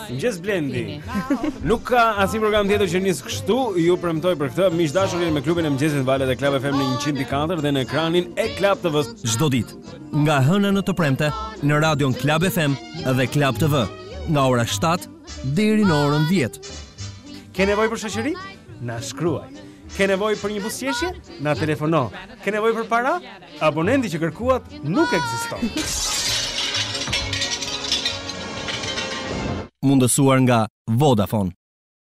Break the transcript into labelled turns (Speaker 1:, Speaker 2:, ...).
Speaker 1: Mëngjes
Speaker 2: Blendi.
Speaker 1: Nuk ka asnjë program tjetër që nis kështu. Ju premtoj për këtë. Miq dashur, jemi me klubin e mëngjesit valët e Club FM në 104 dhe në ekranin e Club TV.
Speaker 3: Çdo ditë, nga hëna në të premte, në radion Club FM dhe Club TV, nga ora 7 deri në orën 10.
Speaker 1: Ke nevojë për shoqëri? Na shkruaj. Ke nevojë për një buzëqeshje? Na telefono. Ke nevojë për para? Abonenti që kërkuat nuk ekziston.
Speaker 3: Mundësuar nga Vodafone.